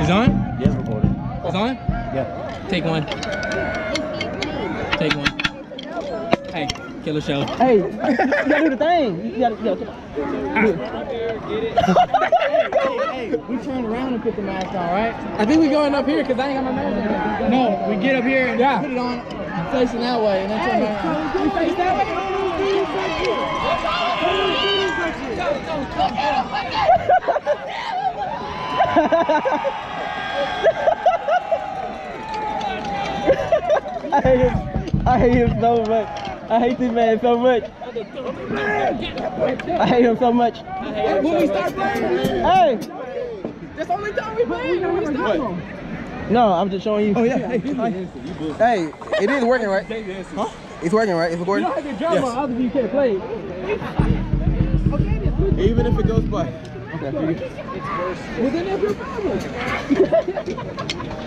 It's on? Yeah, recording. It's on? Yeah. Take one. Take one. Hey, killer show. Hey, you gotta do the thing. You gotta, you gotta We turn around and put the mask on, right? I think we're going up here because I ain't got my mask on. No, we get up here and Yeah. put it on facing that way and then turn around. We face that way? I hate him. I hate him so much. I hate this man so much. I hate him so much. When we start playing, Hey! that's the only time we play. When we start. No, I'm just showing you. Oh yeah. Hey, hey, it is working, right? Huh? It's working, right? It's You recording. don't have to drum on other you can't play. Even if it goes by. Well, then that's your problem.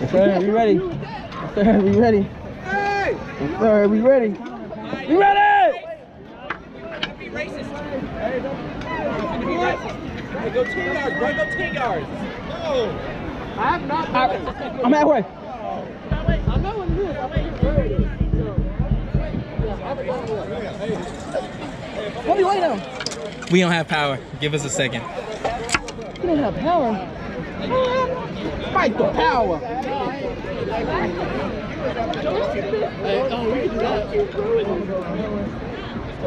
Yes, sir, we ready. Yes, sir, we ready. Yes, sir, we ready. We ready! Go 10 yards, bro. Go 10 yards. No. I have not. I'm halfway. I know what it is. I'm making worried. What are you waiting on? We don't have power. Give us a second. You don't have power. Fight the power.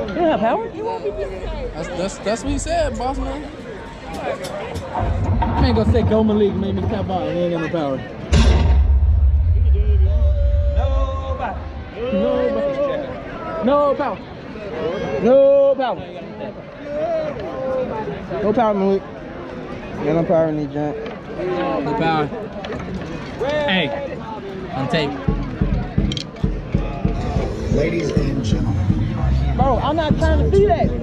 You don't have power? That's that's that's what he said, boss man. I ain't gonna say go Malik made me tap out and ain't got no power. No power. No power. No power, Malik. Got no power in these joint. No power. Hey, on tape. Ladies and gentlemen, Bro, I'm not trying to see that. we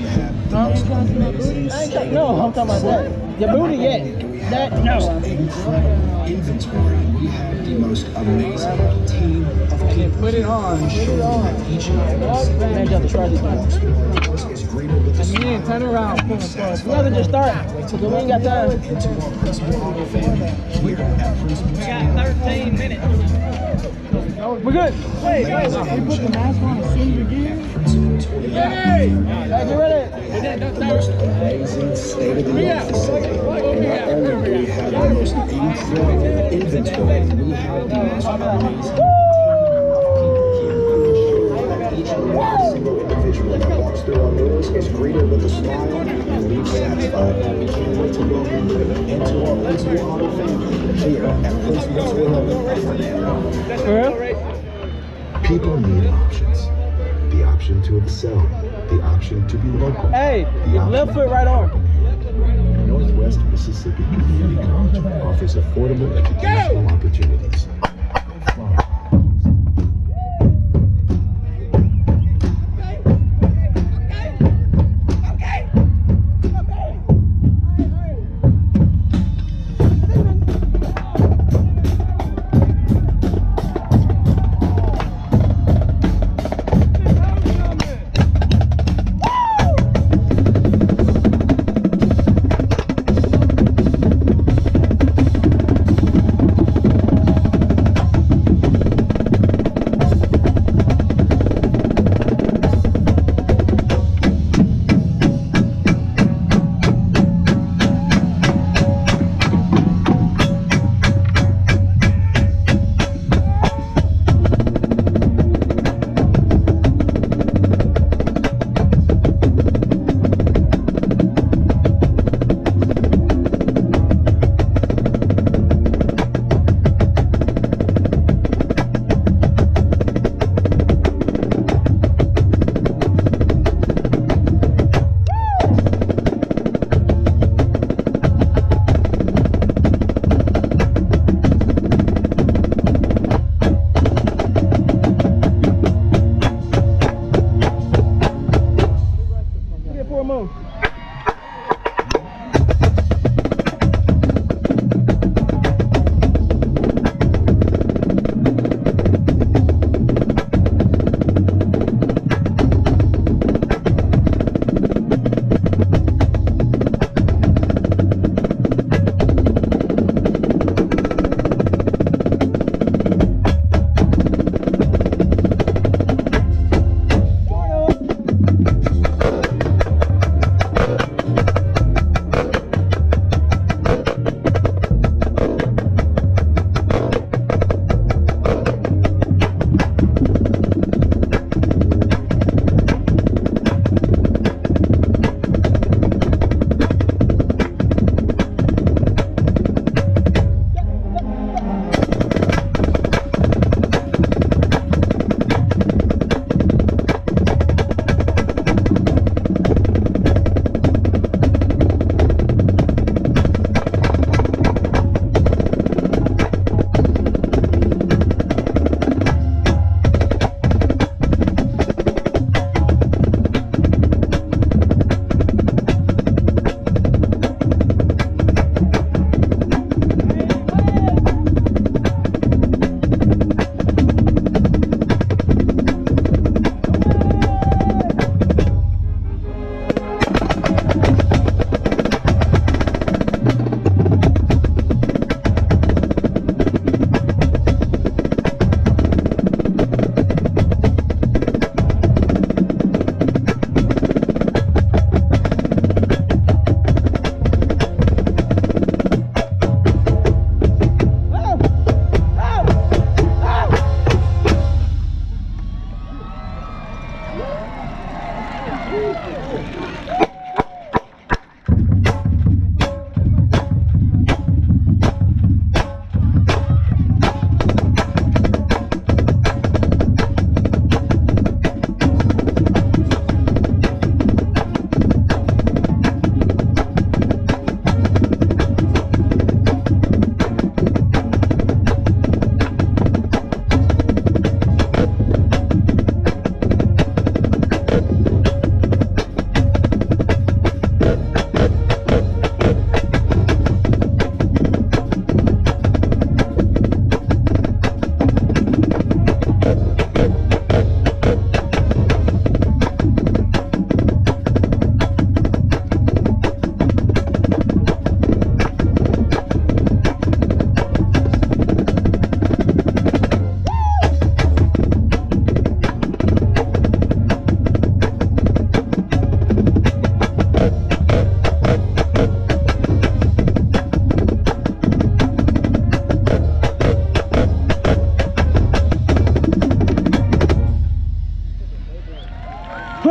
have I ain't trying, no, I'm talking about that. Your booty yet. That, no. incredible inventory. We have the most amazing team of people. Put it on. Put it on. Each and every Man, turn around. You have to just start. We ain't got time. of We got 13 minutes. We're good. Wait, wait. You put the mask on as soon as you get Hey, get ready. amazing state-of-the-art facility. Not only we have the most incredible inventory, we have the most amazing team of people here at each and every single individual that walks through our doors is greeted with a smile and leaves satisfied. We can't wait to welcome you into our Principal Hall of Fame here at Principal Tour For? People need options. The option to excel. The option to be local. Hey, The your option left foot right on. Northwest Mississippi Community College offers affordable educational opportunities.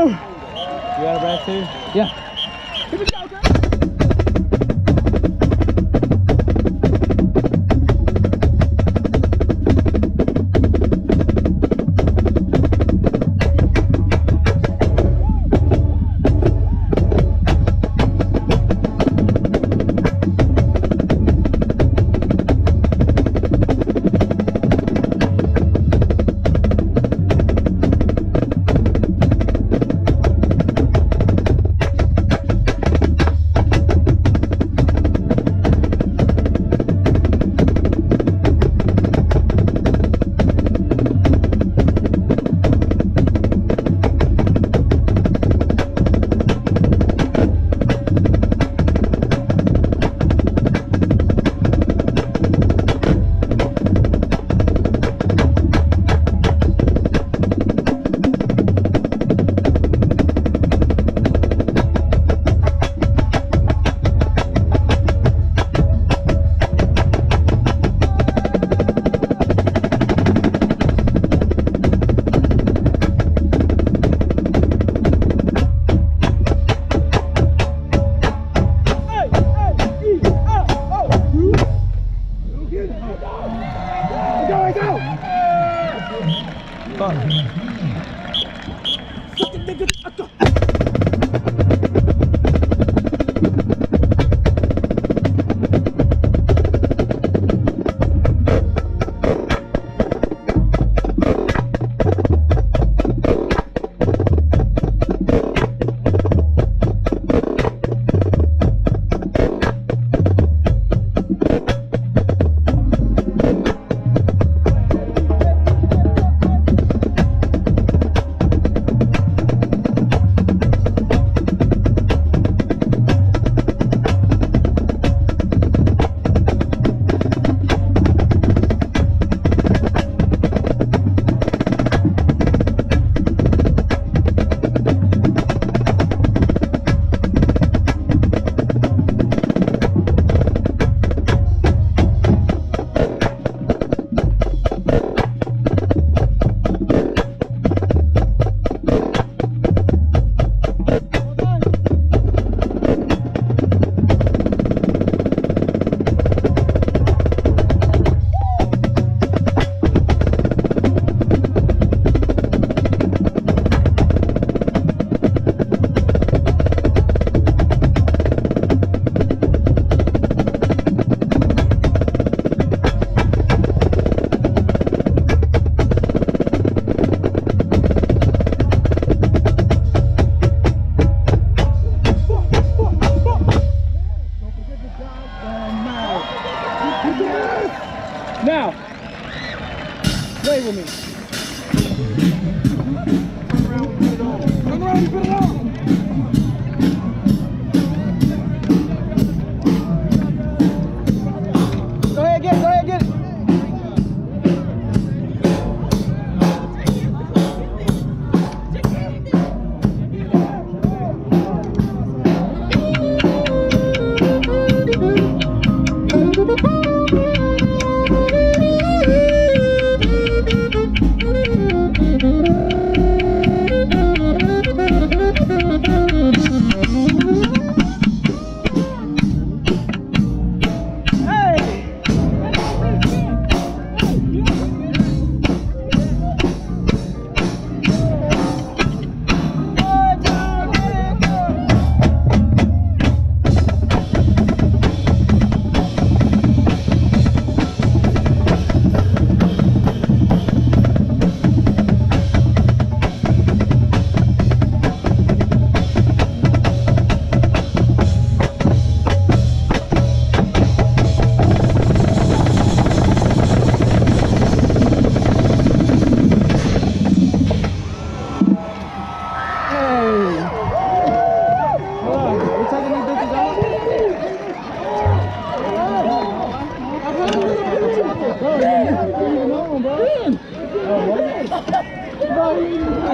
you got a breath too? Yeah.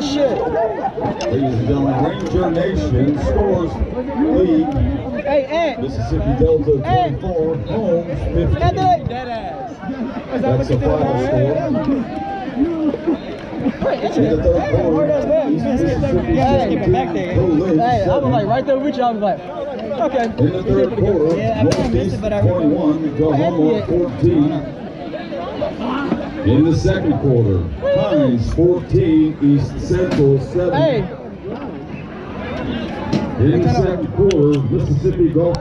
Shit. Ladies and gentlemen, Ranger Nation scores lead. Hey, Ant. Mississippi Delta 24, Holmes 15. Anthony. That's the final score. In the third quarter, East Mississippi Hey. 17, Blue Lynch Hey, I was like 7. right there with you. I was like, okay. In the third quarter, Yeah, I mean, I missed Northeast it, but I 21, Coahoma 14. In the second quarter, Hinds 14, East Central 7. Hey. In the second quarter, Mississippi Gulf